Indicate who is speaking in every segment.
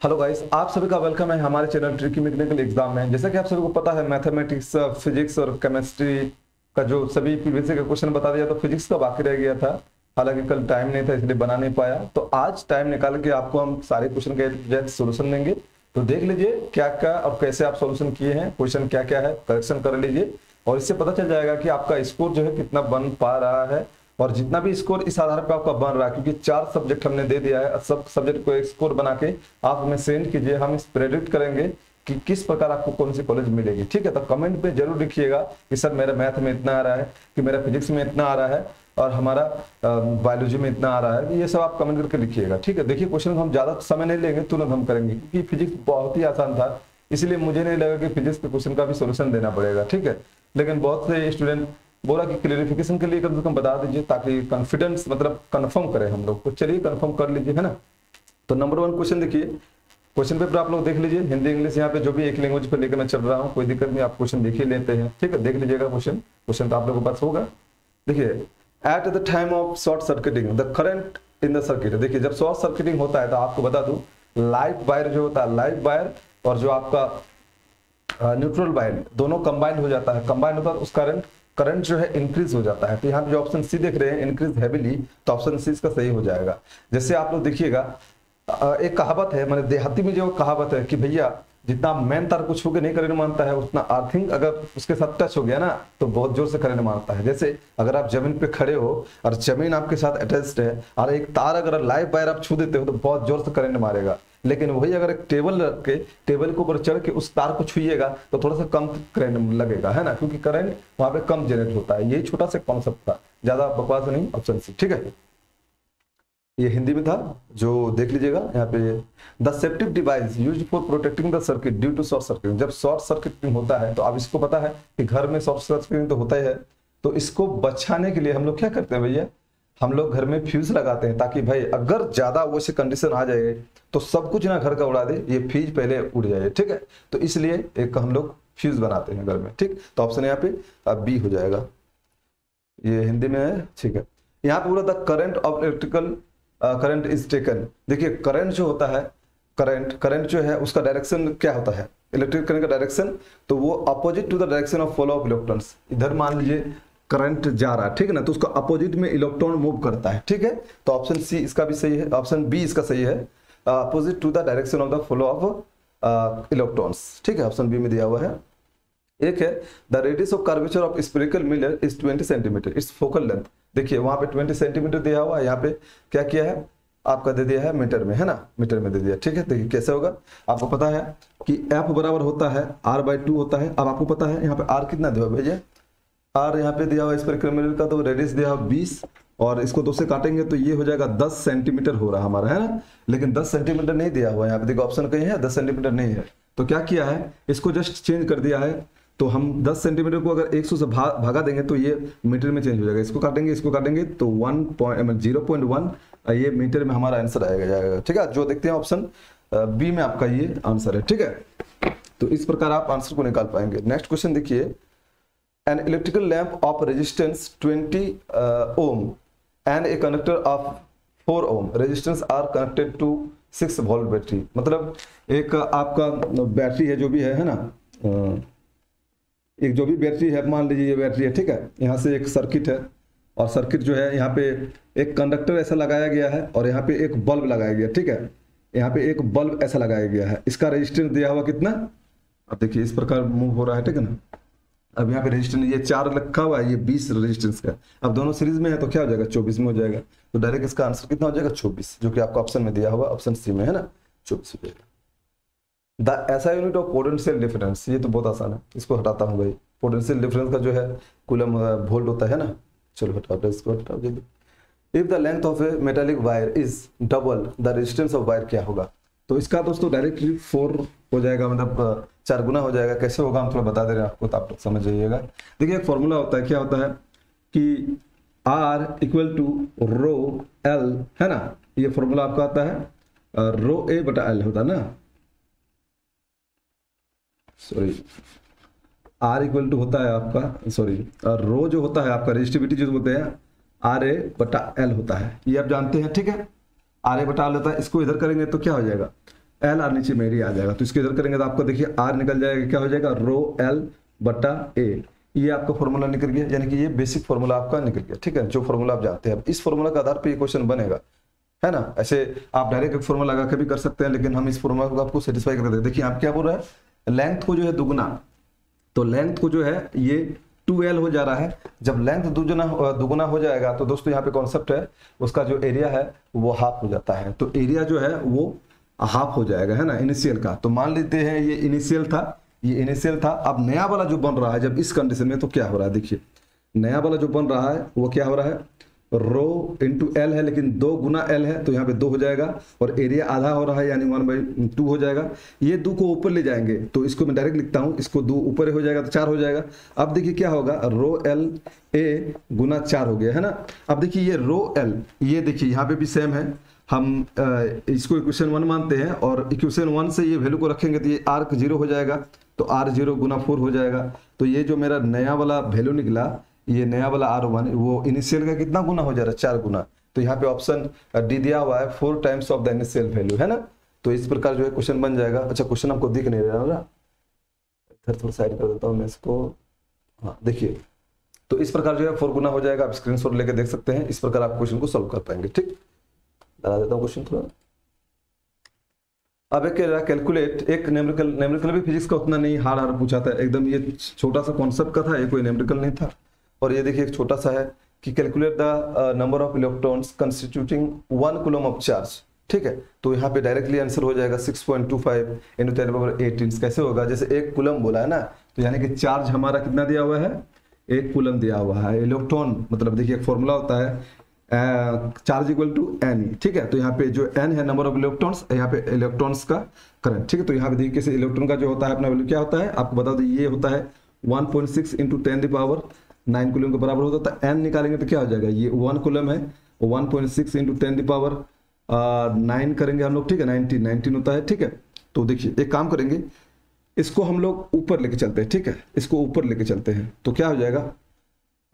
Speaker 1: Hello guys आप सभी का वेलकम है हमारे चैनल ट्रिकी मैकेनिकल एग्ज़ाम में। जैसा कि आप सभी को पता है मैथमेटिक्स फिजिक्स और केमिस्ट्री का जो सभी पीवीसी का क्वेश्चन बता दिया तो फिजिक्स का बाकी रह गया था। हालाँकि कल टाइम नहीं था, इसलिए बना नहीं पाया। तो आज टाइम निकाल के आपको हम सारे क्वेश्चन के सोल्यूशन देंगे। तो देख लीजिए क्या क्या और कैसे आप सोल्यूशन किए हैं। क्वेश्चन क्या क्या है करेक्शन कर लीजिए। और इससे पता चल जाएगा कि आपका स्कोर जो है कितना बन पा रहा है। और जितना भी स्कोर इस आधार पर आपका बन रहा है, क्योंकि चार सब्जेक्ट हमने दे दिया है, सब सब्जेक्ट को एक स्कोर बना के आप हमें सेंड कीजिए, हम इस प्रेडिक्ट करेंगे कि किस प्रकार आपको कौन सी कॉलेज मिलेगी। ठीक है तो कमेंट पे ज़रूर लिखिएगा कि सर मेरा मैथ में इतना आ रहा है, कि मेरा फिजिक्स में इतना आ रहा है, और हमारा बायोलॉजी में इतना आ रहा है ये सब आप कमेंट करके लिखिएगा। ठीक है, देखिए क्वेश्चन हम ज़्यादा समय नहीं लेंगे, तुरंत हम करेंगे, क्योंकि फिजिक्स बहुत ही आसान था, इसलिए मुझे नहीं लगा कि फिजिक्स के क्वेश्चन का भी सोल्यूशन देना पड़ेगा। ठीक है, लेकिन बहुत से स्टूडेंट बोला कि क्लियरिफिकेशन के लिए कम से कम बता दीजिए ताकि कॉन्फिडेंस मतलब कंफर्म करें हम लोग। तो चलिए कंफर्म कर लीजिए, है ना? तो नंबर वन क्वेश्चन देखिए। क्वेश्चन पेपर आप लोग देख लीजिए। हिंदी इंग्लिश यहाँ पे जो भी एक लैंग्वेज पे लेकर मैं चल रहा हूँ, कोई दिक्कत नहीं, आप क्वेश्चन देख ही लेते हैं। ठीक है? देख लीजिएगा क्वेश्चन क्वेश्चन तो आप लोगों के पास होगा। देखिए at the time of short circuiting the current in the circuit देखिए, जब शॉर्ट सर्किटिंग होता है तो आपको बता दू लाइव वायर जो होता है लाइव वायर और जो आपका न्यूट्रल वायर दोनों कंबाइंड हो जाता है। कंबाइंड होता है, उस करंट करंट जो है इंक्रीज हो जाता है। तो यहाँ पे जो ऑप्शन सी देख रहे हैं इंक्रीज हैविली तो ऑप्शन सी इसका सही हो जाएगा। जैसे आप लोग देखिएगा एक कहावत है, मैंने देहाती में जो कहावत है कि भैया जितना मेन तार को छू के नहीं करंट मानता है, उतना अर्थिंग अगर उसके साथ टच हो गया ना तो बहुत ज़ोर से करंट मारता है। जैसे अगर आप ज़मीन पे खड़े हो और ज़मीन आपके साथ अटैच्ड है और एक तार अगर लाइव वायर आप छू देते हो तो बहुत ज़ोर से करंट मारेगा। लेकिन वही अगर एक टेबल रख के टेबल के ऊपर चढ़ के उस तार को छुइएगा तो थोड़ा सा कम करंट लगेगा, है ना? क्योंकि करंट वहाँ पे कम जनरेट होता है। यही छोटा सा कॉन्सेप्ट था। ज़्यादा बकवास नहीं ऑप्शन सी, ठीक है? ये हिंदी में था, जो देख लीजिएगा, यहाँ पे the safety device use for protecting the circuit due to short circuit जब शॉर्ट सर्किटिंग होता है तो अब इसको पता है कि घर में शॉर्ट सर्किटिंग तो होता ही है। तो इसको बचाने के लिए हम लोग क्या करते हैं भैया? हम लोग घर में फ्यूज लगाते हैं ताकि भाई, अगर ज़्यादा वैसे कंडीशन आ जाए तो सब कुछ ना घर का उड़ा दे, ये फ्यूज पहले उड़ जाए, ठीक है? तो इसलिए एक हम लोग फ्यूज बनाते हैं घर में, ठीक? तो ऑप्शन यहाँ पे, अब बी हो जाएगा। ये हिंदी में है, ठीक है? यहाँ पे बोला था current of electrical current is taken देखिए करंट जो होता है करंट करंट जो है, उसका डायरेक्शन क्या होता है? इलेक्ट्रिक करंट का डायरेक्शन तो वो opposite to the direction of flow of electrons इधर मान लीजिए करंट जा रहा है, ठीक है ना? तो उसका अपोजिट में इलेक्ट्रॉन मूव करता है, ठीक है? तो ऑप्शन सी इसका भी सही है ऑप्शन बी इसका सही है। Opposite to the direction of the flow of electrons ठीक है? ऑप्शन बी में दिया हुआ है। एक है the radius of curvature of spherical mirror is 20 centimetre its focal length देखिए, वहाँ पे 20 सेंटीमीटर दिया हुआ है, यहाँ पे क्या किया है? आपका दे दिया है मीटर में, है ना? मीटर में दे दिया, ठीक है? देखिए, कैसे होगा? आपको पता है कि एफ़ बराबर होता है आर बाई टू होता है। अब आपको पता है, यहाँ पे आर कितना दिया भैया? आर यहाँ पे दिया हुआ स्पेरिकल मिलर का तो रेडियस दिया हुआ बीस, और इसको दो से काटेंगे तो ये हो जाएगा दस सेंटीमीटर हो रहा हमारा, है ना? लेकिन दस सेंटीमीटर नहीं दिया हुआ है। यहाँ पे देखो ऑप्शन कहीं है, दस सेंटीमीटर नहीं है। तो क्या किया है? इसको जस्ट चेंज कर दिया है। तो हम 10 सेंटीमीटर को अगर 100 से भा, भागा देंगे तो ये मीटर में चेंज हो जाएगा। इसको काटेंगे इसको काटेंगे तो one point zero point one ये मीटर में हमारा आंसर आएगा जाएगा। ठीक है? जो देखते हैं ऑप्शन बी में आपका ये आंसर है। ठीक है? तो इस प्रकार आप आंसर को निकाल पाएँगे। नेक्स्ट क्वेश्चन देखिए। An electrical lamp of resistance 20 ohm and a connector of four ohm resistance are connected to six volt battery मतलब एक आपका बैटरी है जो भी है है ना? एक जो भी बैटरी है, मान लीजिए ये बैटरी है, ठीक है? यहाँ से एक सर्किट है और सर्किट जो है, यहाँ पे एक कंडक्टर ऐसा लगाया गया है और यहाँ पे एक बल्ब लगाया गया, ठीक है? यहाँ पे एक बल्ब ऐसा लगाया गया है। इसका रेजिस्टेंस दिया हुआ कितना? अब देखिए, इस प्रकार मूव हो रहा है, ठीक है ना? अब यहाँ पे रेजिस्टेंस ये चार रखा हुआ है, ये बीस रेजिस्टेंस का अब दोनों सीरीज़ में है तो क्या हो जाएगा? चौबीस में हो जाएगा। तो डायरेक्ट इसका आंसर कितना हो जाएगा? चौबीस, जो कि आपको ऑप्शन में दिया हुआ ऑप्शन सी में, है ना? चौबीस हो जाएगा। द ऐसा यूनिट ऑफ़ पोटेंशियल डिफरेंस ये तो बहुत आसान है। इसको हटाता हूँ भाई। पोटेंशियल डिफरेंस का जो है कुलम वोल्ट होता है ना? चलो हटाओ इसको हटाओ जल्दी if the length of a metallic wire is double the resistance of wire क्या होगा? तो इसका दोस्तों डायरेक्टली फोर हो जाएगा मतलब चार गुना हो जाएगा। कैसे होगा, हम थोड़ा बता दे रहे हैं आपको तो आप समझ जाइएगा। देखिए, एक फॉर्मूला होता है, क्या होता है? कि R equal to rho L है ना? ये फॉर्मूला आपका आता है रो ए बटा एल होता है ना? सॉरी आर इक्वल टू होता है आपका सॉरी रो जो होता है आपका रजिस्टिविटी जो बोलते हैं आर ए बटा एल होता है. ये आप जानते हैं, ठीक है? आर ए बटा एल होता है, इसको इधर करेंगे तो क्या हो जाएगा? एल आर नीचे मेरी आ जाएगा. तो इसके इधर करेंगे तो आपको देखिए आर निकल जाएगा, क्या हो जाएगा? रो एल बटा ए ये आपका फॉर्मूला निकल गया, यानी कि ये बेसिक फॉर्मूला आपका निकल गया, ठीक है? जो फॉर्मूला आप जानते हैं. इस फॉर्मूला के आधार पर ये क्वेश्चन बनेगा, है ना? ऐसे आप डायरेक्ट एक फॉर्मूला लगा के भी कर सकते हैं, लेकिन हम इस फॉर्मूला को आपको सेटिस्फाई कर देते देखिए, आप क्या बोल रहे हैं? लेंथ को जो है दुगुना। तो लेंथ को जो है ये टू एल हो जा रहा है। जब लेंथ दुगुना दुगुना हो जाएगा तो दोस्तों यहाँ पे कॉन्सेप्ट है, उसका जो एरिया है, वो हाफ़ हो जाता है। तो एरिया जो है, वो हाफ़ हो जाएगा, है ना इनिशियल का। तो मान लेते हैं, ये इनिशियल था, ये इनिशियल था। अब नया वाला जो बन रहा है, जब इस कंडीशन में तो क्या हो रहा है, देखिए। नया वाला जो बन रहा है, वो क्या हो रहा है? रो इंटू एल है, लेकिन दो गुना एल है तो यहाँ पे दो हो जाएगा और एरिया आधा हो रहा है, यानी वन बाई टू हो जाएगा। ये दो को ऊपर ले जाएँगे तो इसको मैं डायरेक्ट लिखता हूँ, इसको दो ऊपर हो जाएगा तो चार हो जाएगा। अब देखिए क्या होगा रो एल ए गुना चार हो गया, है ना? अब देखिए ये रो एल ये देखिए यहाँ पे भी सेम है। हम इसको इक्वेशन वन मानते हैं और इक्वेशन वन से ये वैल्यू को रखेंगे तो ये आर्क ज़ीरो हो जाएगा तो आर ज़ीरो गुना फोर हो जाएगा। तो ये जो मेरा नया वाला वैल्यू निकला ये नया वाला आर वन वो इनिशियल का कितना गुना हो जा रहा है? चार गुना। तो यहाँ पे ऑप्शन डी दिया हुआ है four times of the initial value है ना? तो इस प्रकार जो है क्वेश्चन बन जाएगा। अच्छा क्वेश्चन आपको दिख नहीं रहा ना? इधर थोड़ा साइड कर देता हूँ मैं इसको। हाँ देखिए। तो इस प्रकार जो है फोर गुना हो जाएगा। आप स्क्रीन शॉट लेके देख सकते हैं। इस प्रकार आप क्वेश्चन को सोल्व कर पाएँगे, ठीक? डाला देता हूँ क्वेश्चन थोड़ा। अब एक कैलकुलेट एक नेमरिकल नेमरिकल भी फिजिक्स का उतना नहीं हार्ड हार्ड पूछा था। एकदम ये छोटा सा कॉन्सेप्ट का था, ये कोई नेमरिकल नहीं था। और ये देखिए एक छोटा सा है कि calculate the number of electrons constituting one coulomb of charge ठीक है? तो यहाँ पे डायरेक्टली आंसर हो जाएगा 6.25 point two five into ten power eighteen कैसे होगा? जैसे एक कुलम बोला है ना तो यानी कि चार्ज हमारा कितना दिया हुआ है? एक कुलम दिया हुआ है। इलेक्ट्रॉन मतलब देखिए एक फॉर्मूला होता है चार्ज इक्वल टू एन ठीक है? तो यहाँ पे जो एन है नंबर ऑफ़ इलेक्ट्रॉन्स यहाँ पे इलेक्ट्रॉन्स का करंट ठीक है? तो यहाँ पे देखिए इलेक्ट्रॉन का जो होता है, अपना वैल्यू क्या होता है? आपको बता दो, ये होता है 1.6 point six into ten power nine coulomb के बराबर होता है तो एन निकालेंगे तो क्या हो जाएगा? ये वन कुलम है one point six into ten power nine करेंगे हम लोग ठीक है? नाइनटीन नाइनटीन होता है ठीक है? तो देखिए एक काम करेंगे इसको हम लोग ऊपर लेके चलते हैं ठीक है? इसको ऊपर लेके चलते हैं तो क्या हो जाएगा?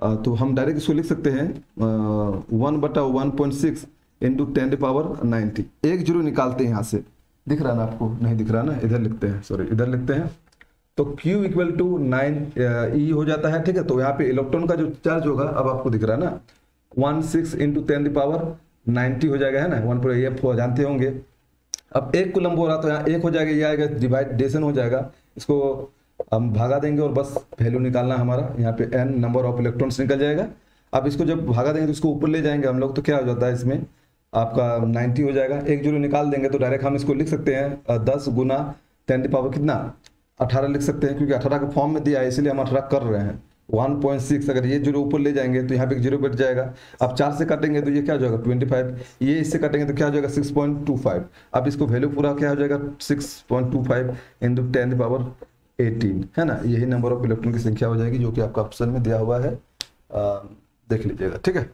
Speaker 1: आ, तो हम डायरेक्ट इसको लिख सकते हैं वन बटा one point six into ten power ninety. एक ज़ीरो निकालते हैं यहाँ से। दिख रहा ना आपको? नहीं दिख रहा ना? इधर लिखते हैं सॉरी इधर लिखते हैं। तो Q equal to nine E हो जाता है, ठीक है? तो यहाँ पे इलेक्ट्रॉन का जो चार्ज होगा, अब आपको दिख रहा है ना? One six into ten power ninety हो जाएगा, है ना? वन पर एफ़ जानते होंगे। अब एक कुलम हो रहा तो यहाँ एक हो जाएगा, ये आएगा डिवाइडेशन हो जाएगा। इसको हम भागा देंगे और बस वैल्यू निकालना हमारा। यहाँ पे एन नंबर ऑफ़ इलेक्ट्रॉन्स निकल जाएगा। अब इसको जब भागा देंगे तो इसको ऊपर ले जाएँगे हम लोग तो क्या हो जाता है इसमें? आपका 90 हो जाएगा। एक ज़ीरो निकाल देंगे तो डायरेक्ट हम इसको लिख सकते हैं दस गुना टेन पावर कितना? अठारह लिख सकते हैं क्योंकि अठारह के फॉर्म में दिया है इसलिए हम अठारह कर रहे हैं। 1.6 अगर ये ज़ीरो ऊपर ले जाएँगे तो यहाँ पे ज़ीरो बैठ जाएगा। अब चार से काटेंगे तो ये क्या हो जाएगा? 25 ये इससे काटेंगे तो क्या हो जाएगा? 6.25 अब इसको वैल्यू पूरा क्या हो जाएगा? 6.25 point two five into ten power eighteen है ना? यही नंबर ऑफ़ इलेक्ट्रॉन की संख्या हो जाएगी जो कि आपका ऑप्शन में दिया हुआ है। आ, देख लीजिएगा ठीक है?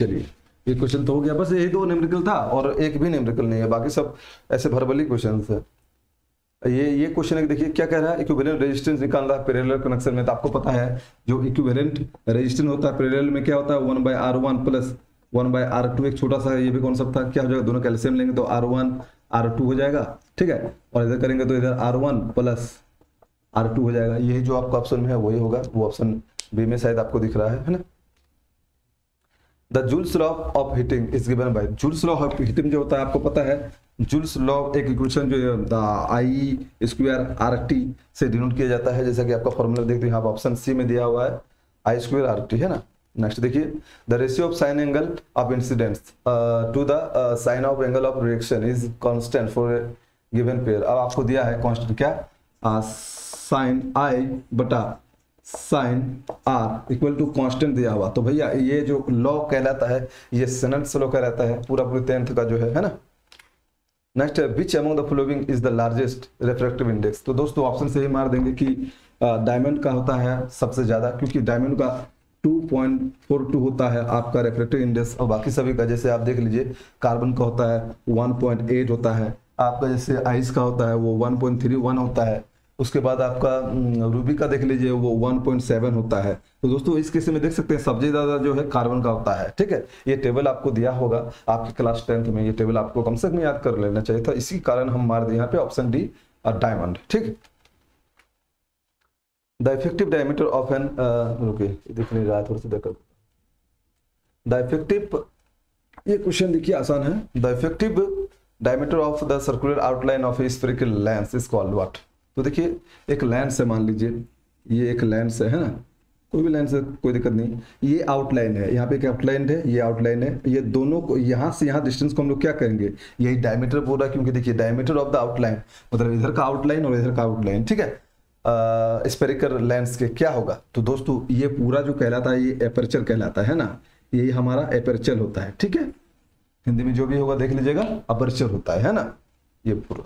Speaker 1: चलिए ये क्वेश्चन तो हो गया बस यही दो नेमरिकल था और एक भी नेमरिकल नहीं है बाकी सब ऐसे भरबली क्वेश्चन है। ये ये क्वेश्चन है देखिए, क्या कह रहा है? इक्विवेलेंट रेजिस्टेंस निकाल रहा है पैरेलल कनेक्शन में तो आपको पता है, जो इक्विवेलेंट रेजिस्टेंस होता है पैरेलल में क्या होता है? One by R one plus one by R two एक छोटा सा ये भी कॉन्सेप्ट था, क्या हो जाएगा? दोनों कैल्शियम लेंगे तो आर वन आर टू हो जाएगा, ठीक है? और इधर करेंगे तो इधर R one plus R two हो जाएगा। यही जो आपका ऑप्शन में है, वही होगा, वो ऑप्शन बी में शायद आपको दिख रहा है है ना? The Joule's law of heating is given by Joule's law of heating जो होता है, आपको पता है जूल्स लॉ एक इक्वेशन जो the I square R T से डिनोट किया जाता है, जैसा कि आपका फॉर्मूला देखते हैं, यहाँ ऑप्शन सी में दिया हुआ है आई स्क्वायर आर टी है ना? नेक्स्ट देखिए the ratio of sine angle of incidence to the sine of angle of reaction is constant for given pair अब आपको दिया है कांस्टेंट क्या? साइन आई बटा sine R equal to constant दिया हुआ। तो भैया, ये जो लॉ कहलाता है, ये सेनेट्स लॉ कहलाता है, पूरा पूरी टेंथ का जो है है ना? नेक्स्ट है which among the following is the largest refractive index तो दोस्तों ऑप्शन से ही मार देंगे कि डायमंड का होता है सबसे ज़्यादा, क्योंकि डायमंड का 2.42 होता है आपका रिफ्रेक्टिव इंडेक्स और बाकी सभी का, जैसे आप देख लीजिए कार्बन का होता है 1.8 होता है। आपका जैसे आइस का होता है, वो 1.31 होता है। उसके बाद आपका रूबी का देख लीजिए, वो 1.7 होता है। तो दोस्तों, इस केस में देख सकते हैं, सबसे ज़्यादा जो है कार्बन का होता है, ठीक है? ये टेबल आपको दिया होगा, आपके क्लास टेंथ में ये टेबल आपको कम से कम याद कर लेना चाहिए था। इसी कारण हम मार दिए यहाँ पे ऑप्शन डी और डायमंड, ठीक? The effective diameter of an रुके दिख नहीं रहा है, थोड़ा सा देखकर द इफ़ेक्टिव, ये क्वेश्चन देखिए, आसान है। The effective diameter of the circular outline of spherical lens is called what? तो देखिए एक लेंस है मान लीजिए ये एक लेंस है ना? कोई भी लेंस है कोई दिक्कत नहीं। ये आउटलाइन है यहाँ पे एक आउटलाइन है ये आउटलाइन है ये दोनों को यहाँ से यहाँ डिस्टेंस को हम लोग क्या करेंगे? यही डायमीटर बोल रहा है क्योंकि देखिए डायमीटर ऑफ़ द आउटलाइन मतलब इधर का आउटलाइन और इधर का आउटलाइन ठीक है? स्पेरिकल लेंस के क्या होगा? तो दोस्तों ये पूरा जो कहलाता है ये एपर्चर कहलाता है ना? यही हमारा एपर्चर होता है ठीक है? हिंदी में जो भी होगा देख लीजिएगा अपर्चर होता है, है ना? ये पूरा।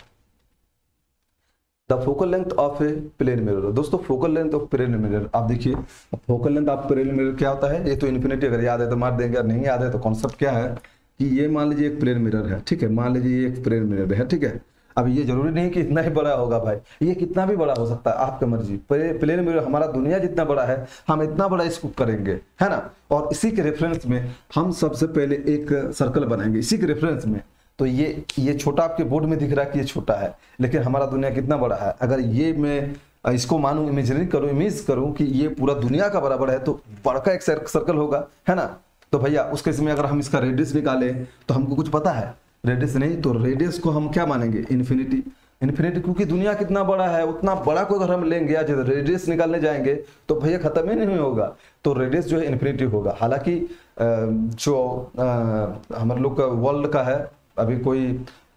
Speaker 1: The focal length of a plane mirror दोस्तों focal length of plane mirror आप देखिए focal length of plane mirror क्या होता है? ये तो इन्फिनिटी अगर याद है तो मार देंगे नहीं याद है तो कॉन्सेप्ट क्या है? कि ये मान लीजिए एक प्लेन मिरर है, ठीक है? मान लीजिए ये एक प्लेन मिरर है, ठीक है? अब ये ज़रूरी नहीं कि इतना ही बड़ा होगा भाई। ये कितना भी बड़ा हो सकता है, आपका मर्ज़ी। प्लेन मिरर हमारा दुनिया जितना बड़ा है, हम इतना बड़ा इसको करेंगे, है ना? और इसी के रेफरेंस में हम सबसे पहले एक सर्कल बनाएँगे। इसी के रेफरेंस में तो ये ये छोटा आपके बोर्ड में दिख रहा है कि ये छोटा है, लेकिन हमारा दुनिया कितना बड़ा है? अगर ये मैं इसको मानू इमेजनरी करूँ इमेज करूँ कि ये पूरा दुनिया का बराबर है तो बड़का एक सर्कल होगा, है ना? तो भैया, उस केस में अगर हम इसका रेडियस निकालें तो हमको कुछ पता है? रेडियस नहीं तो रेडियस को हम क्या मानेंगे? इन्फिनिटी इन्फिनिटी क्योंकि दुनिया कितना बड़ा है, उतना बड़ा को अगर हम लेंगे, या रेडियस निकालने जाएँगे तो भैया खत्म ही नहीं होगा। तो रेडियस जो है इन्फिनिटी होगा। हालाँकि जो हमारे लोग का वर्ल्ड का है अभी कोई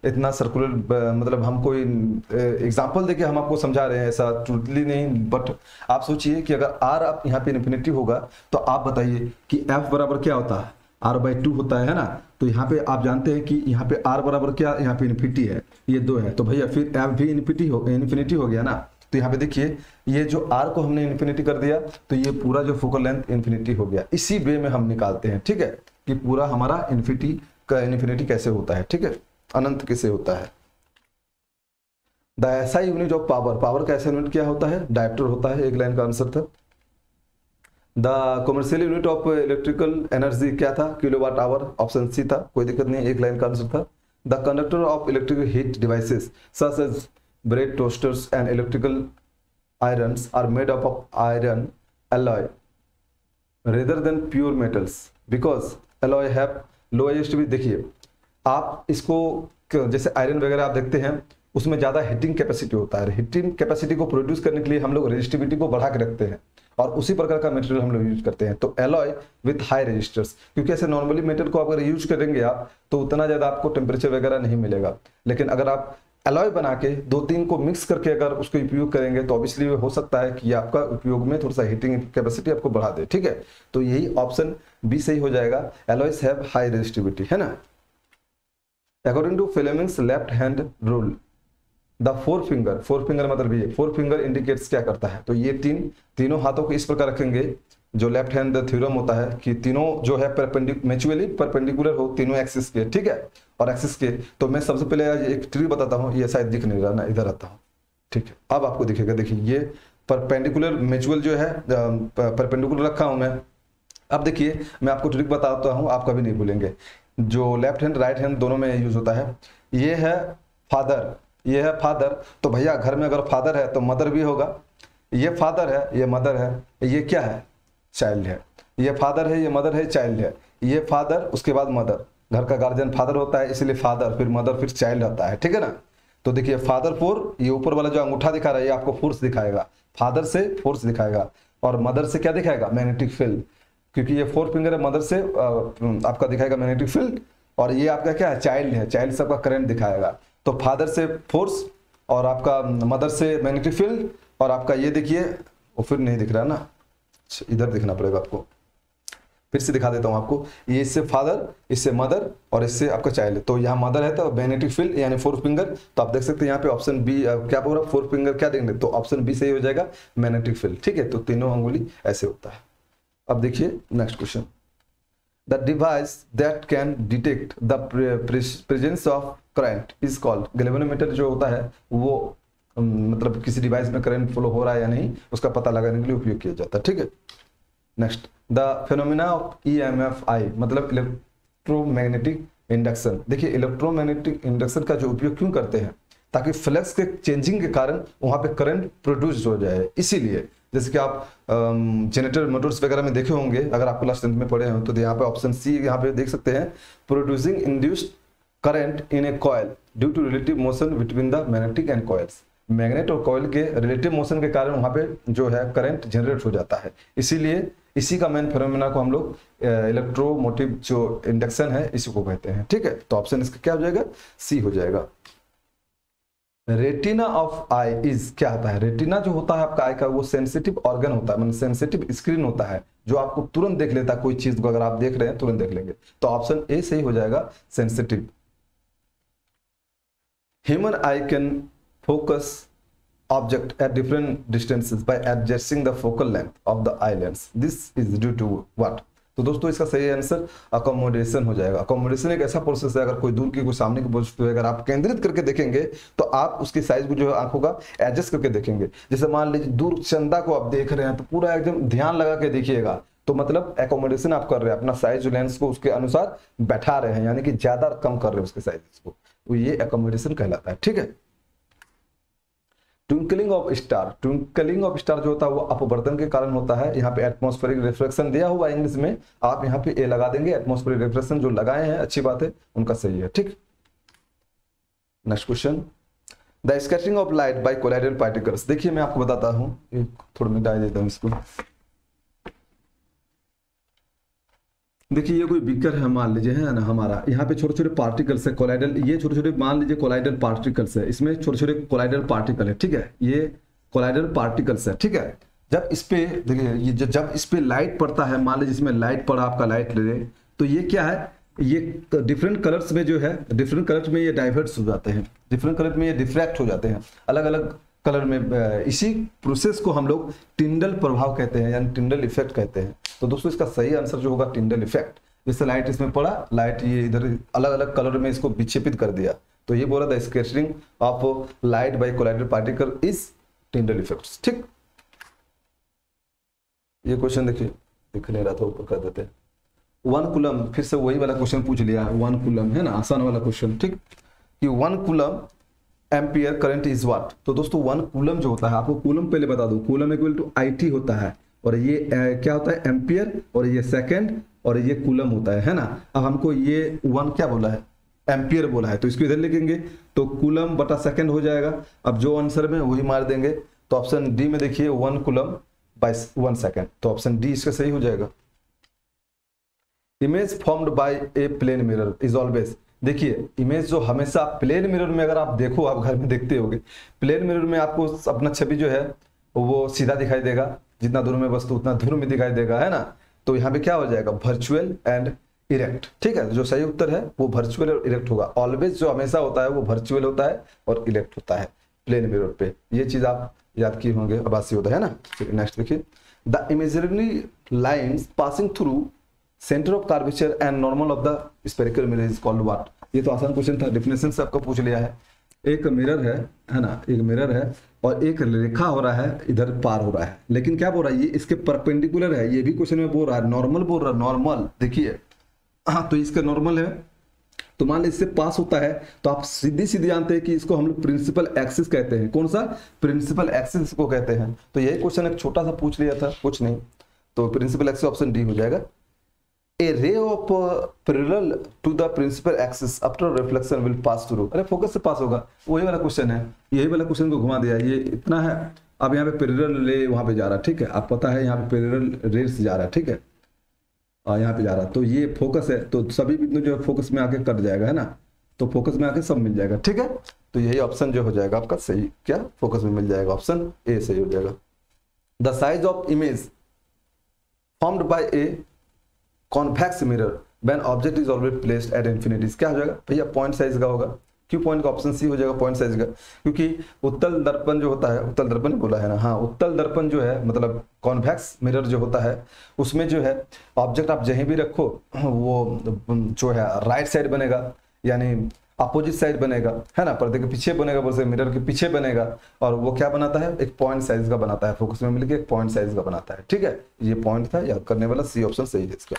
Speaker 1: इतना सर्कुलर मतलब हम कोई एग्ज़ाम्पल देके हम आपको समझा रहे हैं, ऐसा टोटली नहीं बट आप सोचिए कि अगर आर आप यहाँ पे इन्फिनिटी होगा तो आप बताइए कि एफ़ बराबर क्या होता है? आर बाई टू होता है ना? तो यहाँ पे आप जानते हैं कि यहाँ पे आर बराबर क्या, यहाँ पे इन्फिनिटी है, ये दो है। तो भैया, फिर एफ़ भी इन्फिनिटी हो इन्फिनिटी हो गया ना? तो यहाँ पे देखिए, ये जो आर को हमने इन्फिनिटी कर दिया तो ये पूरा जो फोकल लेंथ इन्फिनिटी हो गया। इसी वे में हम निकालते हैं, ठीक है? कि पूरा हमारा इन्फिनिटी का इन्फिनिटी कैसे होता है? ठीक है? अनंत कैसे होता है? द ऐसा यूनिट ऑफ़ पावर पावर का ऐसा यूनिट क्या होता है? डायप्टर होता है, एक लाइन का आंसर था। The commercial unit of electrical energy क्या था? किलोवाट आवर ऑप्शन सी था, कोई दिक्कत नहीं, एक लाइन का आंसर था। The conductor of electrical heat devices such as bread toasters and electrical iron are made up of iron alloy rather than pure metals because alloy have lowest भी देखिए, आप इसको जैसे आयरन वगैरह आप देखते हैं, उसमें ज़्यादा हीटिंग कैपेसिटी होता है। हीटिंग कैपेसिटी को प्रोड्यूस करने के लिए हम लोग रेजिस्टिविटी को बढ़ा के रखते हैं और उसी प्रकार का मटेरियल हम लोग यूज़ करते हैं। तो एलॉय विथ हाई रजिस्टर्स क्योंकि ऐसे नॉर्मली मेटल को अगर यूज़ करेंगे आप तो उतना ज़्यादा आपको टेम्परेचर वगैरह नहीं मिलेगा। लेकिन अगर आप एलॉय बना के दो तीन को मिक्स करके अगर उसको उपयोग करेंगे तो ऑब्वियसली हो सकता है कि आपका उपयोग में थोड़ा सा हीटिंग कैपेसिटी आपको बढ़ा दे, ठीक है? तो यही ऑप्शन बी सही हो जाएगा। एलॉयस हैव हाई रेजिस्टिविटी है ना? According to Fleming's left hand rule the four finger four finger मतलब ये फोर फिंगर इंडिकेट्स क्या करता है? तो ये तीन, तीनों हाथों को इस प्रकार रखेंगे, जो लेफ़्ट हैंड थ्योरम होता है, कि तीनों जो है म्यूचुअली परपेंडिकुलर हो, तीनों एक्सिस के, ठीक है? और एक्सिस के तो मैं सबसे पहले एक ट्री बताता हूँ, ये शायद दिख नहीं रहा, ना, इधर आता हूँ, ठीक है? अब आपको दिखेगा, देखिए, ये परपेंडिकुलर म्यूचुअल जो है परपेंडिकुलर रखा हूँ मैं अब देखिए, मैं आपको ट्रिक बताता हूँ, आप कभी नहीं भूलेंगे। जो लेफ़्ट हैंड राइट हैंड दोनों में यूज़ होता है, ये है फादर ये है फादर तो भैया, घर में अगर फादर है तो मदर भी होगा। ये फादर है, ये मदर है, ये क्या है? चाइल्ड है। ये फादर है, ये मदर है चाइल्ड है। ये फादर उसके बाद मदर घर का गार्जियन फादर होता है, इसलिए फादर फिर मदर फिर चाइल्ड होता है, ठीक है ना? तो देखिए फादर फोर ये ऊपर वाला जो अंगूठा दिखा रहा है, ये आपको फोर्स दिखाएगा। फादर से फोर्स दिखाएगा। और मदर से क्या दिखाएगा? मैग्नेटिक फ़ील्ड क्योंकि ये फोर फिंगर है मदर से आपका दिखाएगा मैग्नेटिक फ़ील्ड और ये आपका क्या है चाइल्ड है। चाइल्ड से आपका करंट दिखाएगा। तो फादर से फोर्स और आपका मदर से मैग्नेटिक फ़ील्ड और आपका ये देखिए, वो फिर नहीं दिख रहा ना। इधर दिखना पड़ेगा आपको। फिर से दिखा देता हूँ आपको। ये इससे फादर इससे मदर और इससे आपका चाइल्ड तो यहाँ मदर है तो मैग्नेटिक फ़ील्ड यानी फोर फिंगर तो आप देख सकते हैं यहाँ पे ऑप्शन बी क्या बोल रहा फोर फिंगर क्या देंगे? तो ऑप्शन बी सही हो जाएगा मैग्नेटिक फ़ील्ड ठीक है? तो तीनों अंगुली ऐसे होता है। अब देखिए next question the device that can detect the presence of current is called galvanometer जो होता है, वो मतलब किसी डिवाइस में करंट फ्लो हो रहा है या नहीं, उसका पता लगाने के लिए उपयोग किया जाता है, ठीक है? Next the phenomena of E M F I मतलब इलेक्ट्रोमैग्नेटिक इंडक्शन देखिए इलेक्ट्रोमैग्नेटिक इंडक्शन का जो उपयोग क्यों करते हैं? ताकि फ्लक्स के चेंजिंग के कारण वहाँ पे करंट प्रोड्यूस हो जाए। इसीलिए, जैसे कि आप जनरेटर मोटर्स वगैरह में देखे होंगे। अगर आप क्लास टेंथ में पढ़े हो तो यहाँ पे ऑप्शन सी यहाँ पे देख सकते हैं। Producing induced current in a coil due to relative motion between the magnetic and coils magnet और कॉयल के रिलेटिव मोशन के कारण वहाँ पे जो है करंट जनरेट हो जाता है। इसीलिए इसी का मेन फेरोमिना को हम लोग इलेक्ट्रोमोटिव जो इंडक्शन है, इसी को कहते हैं। ठीक है? तो ऑप्शन इसका क्या हो जाएगा? सी हो जाएगा। रेटिना ऑफ़ आई इज़ क्या होता है? रेटिना जो होता है आपका आई का वो सेंसिटिव ऑर्गन होता है मतलब सेंसिटिव स्क्रीन होता है, जो आपको तुरंत देख लेता है, कोई चीज़ को अगर आप देख रहे हैं, तुरंत देख लेंगे। तो ऑप्शन ए सही हो जाएगा sensitive human eye can focus object at different distances by adjusting the focal length of the eye lens this is due to what तो दोस्तों इसका सही आंसर अकोमोडेशन हो जाएगा। अकोमोडेशन एक ऐसा प्रोसेस है, अगर कोई दूर की, कोई सामने की वस्तु है, अगर आप केंद्रित करके देखेंगे तो आप उसकी साइज़ को जो है आँखों का एडजस्ट करके देखेंगे। जैसे मान लीजिए दूर चंदा को आप देख रहे हैं तो पूरा एकदम ध्यान लगा के देखिएगा। तो मतलब एकोमोडेशन आप कर रहे हैं, अपना साइज़ लेंस को उसके अनुसार बैठा रहे हैं, यानी कि ज़्यादा कम कर रहे हैं उसके साइज़ को। तो ये एकोमोडेशन कहलाता है, ठीक है? Twinkling of star. Twinkling of star जो होता है वो अपवर्तन के कारण होता है। यहाँ पे एटमोस्फेरिक रिफ्लेक्शन दिया हुआ है इंग्लिश में। आप यहाँ पे ए लगा देंगे एटमोस्फेरिक रिफ्लेक्शन जो लगाए हैं, अच्छी बात है, उनका सही है, ठीक? Next question the scattering of light by colloidal particles देखिए, मैं आपको बताता हूँ। थोड़ा मिटाई देता हूँ इसको। देखिए, ये कोई बिकर है, मान लीजिए, है ना, हमारा। यहाँ पे छोटे छोटे पार्टिकल्स है कोलाइडल ये छोटे छोटे मान लीजिए कोलाइडल पार्टिकल्स है। इसमें छोटे छोटे कोलाइडल पार्टिकल है, ठीक है? ये कोलाइडल पार्टिकल्स है, ठीक है? जब इस पे, देखिए, ये जब इस पे लाइट पड़ता है, मान लीजिए, इसमें लाइट पड़ा, आपका लाइट ले तो ये क्या है? ये डिफरेंट कलर्स में जो है डिफरेंट कलर में ये डाइवर्ट्स हो जाते हैं। डिफरेंट कलर में ये डिफ्रैक्ट हो जाते हैं। अलग अलग कलर में इसी प्रोसेस को हम लोग टिंडल प्रभाव कहते हैं, यानी टिंडल इफ़ेक्ट कहते हैं। तो दोस्तों, इसका सही आंसर जो होगा टिंडल इफ़ेक्ट जैसे लाइट इसमें पड़ा लाइट ये इधर अलग अलग कलर में इसको विक्षेपित कर दिया। तो ये बोला था scattering of light by colloidal particle is Tyndall effect ठीक? ये क्वेश्चन देखिए, दिख नहीं रहा था, ऊपर कर देते वन कुलम फिर से वही वाला क्वेश्चन पूछ लिया। वन कुलम है ना, आसान वाला क्वेश्चन ठीक? कि one coulomb ampere current is what तो दोस्तों वन कूलम जो होता है, आपको कूलम पहले बता दो। कूलम इक्वल टू आई होता है। और ये ए, क्या होता है? एम्पियर और ये सेकंड और ये कूलम होता है है ना? अब हमको ये वन क्या बोला है? एम्पियर बोला है तो इसको इधर लिखेंगे तो कूलम बटा सेकंड हो जाएगा। अब जो आंसर में वही मार देंगे। तो ऑप्शन डी में देखिए one coulomb by one second तो ऑप्शन डी इसका सही हो जाएगा। Image formed by a plane mirror is always देखिए इमेज जो हमेशा प्लेन मिरर में अगर आप देखो आप घर में देखते होगे प्लेन मिरर में आपको अपना छवि जो है वो सीधा दिखाई देगा। जितना दूर में वस्तु उतना दूर में दिखाई देगा, है ना? तो यहाँ पे क्या हो जाएगा? वर्चुअल एंड इरेक्ट ठीक है? जो सही उत्तर है, वो वर्चुअल और इरेक्ट होगा। ऑलवेज जो हमेशा होता है, वो वर्चुअल होता है और इलेक्ट होता है। प्लेन मिरर पे। ये चीज़ आप याद किए होंगे आवासी होता है ना? नेक्स्ट देखिए। The imagery lines passing through centre of curvature and normal of the spherical mirror is called what ये तो आसान क्वेश्चन था डिफिनेशन से आपका पूछ लिया है। एक मिरर है है ना? एक मिरर है और एक रेखा हो रहा है, इधर पार हो रहा है। लेकिन क्या बोल रहा है? ये इसके परपेंडिकुलर है, ये भी क्वेश्चन में बोल रहा है नॉर्मल बोल रहा है नॉर्मल देखिए हाँ तो इसका नॉर्मल है। तो मान इससे पास होता है तो आप सीधी सीधी जानते हैं कि इसको हम लोग प्रिंसिपल एक्सिस कहते हैं। कौन सा? प्रिंसिपल एक्सिस को कहते हैं। तो यही क्वेश्चन एक छोटा सा पूछ लिया था, कुछ नहीं। तो प्रिंसिपल एक्सिस ऑप्शन डी हो जाएगा। A ray of uh, parallel to the principal axis after reflection will pass through. अरे फोकस से पास होगा। वही वाला क्वेश्चन है। यही वाला क्वेश्चन को घुमा दिया। ये इतना है। अब यहाँ पे पेरिरल रे वहाँ पे जा रहा। है ठीक है। आप पता है यहाँ पे पेरिरल रे से जा रहा। है ठीक है। और यहाँ पे जा रहा। है तो ये फोकस है। तो सभी बिंदु जो फोकस में आके कट जाएगा है ना? तो फोकस में आके सब मिल जाएगा। ठीक है? तो यही ऑप्शन जो हो जाएगा आपका सही। क्या? फोकस में मिल जाएगा। ऑप्शन ए सही हो जाएगा। The size of image formed by a convex mirror when object is always placed at infinities क्या हो जाएगा? भैया पॉइंट साइज़ का होगा। क्यों पॉइंट का ऑप्शन सी हो जाएगा पॉइंट साइज़ का। क्योंकि उत्तल दर्पण जो होता है, उत्तल दर्पण बोला है ना? हाँ उत्तल दर्पण जो है मतलब कॉन्वेक्स मिरर जो होता है, उसमें जो है ऑब्जेक्ट आप जहीं भी रखो, वो जो है राइट साइड बनेगा, यानी अपोजिट साइड बनेगा, है ना? पर्दे के पीछे बनेगा, बोल मिरर के पीछे बनेगा, और वो क्या बनाता है? एक पॉइंट साइज़ का बनाता है। फोकस में मिलकर एक पॉइंट साइज़ का बनाता है। ठीक है? ये पॉइंट था, याद करने वाला सी ऑप्शन सही है इसका।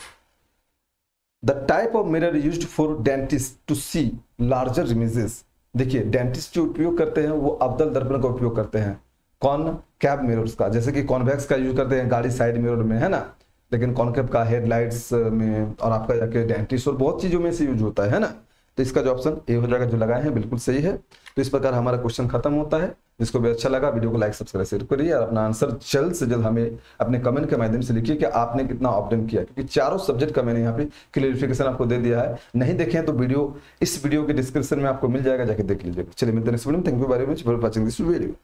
Speaker 1: The type of mirror use for dentist to see larger images देखिए डेंटिस्ट जो उपयोग करते हैं, वो अब्दल दर्पण का उपयोग करते हैं। कौन? कैब मिरर्स का। जैसे कि कॉन्वेक्स का यूज़ करते हैं, गाड़ी साइड मिरर में, है ना? लेकिन कॉन्केप का हेडलाइट्स में और आपका जाके डेंटिस्ट और बहुत चीज़ों में से यूज़ होता है ना? तो इसका जो ऑप्शन ए हो जाएगा, जो लगाए हैं, बिल्कुल सही है। तो इस प्रकार हमारा क्वेश्चन खत्म होता है। जिसको भी अच्छा लगा वीडियो को लाइक सब्सक्राइब शेयर करिए और अपना आंसर जल्द से जल्द हमें अपने कमेंट के माध्यम से लिखिए कि आपने कितना ऑप्टेन किया। क्योंकि चारों सब्जेक्ट का मैंने यहाँ पे क्लियरिफिकेशन आपको दे दिया है। नहीं देखे तो वीडियो इस वीडियो के डिस्क्रिप्शन में आपको मिल जाएगा, जाके देख लीजिएगा। चलिए मिलते हैं thank you very much for watching this video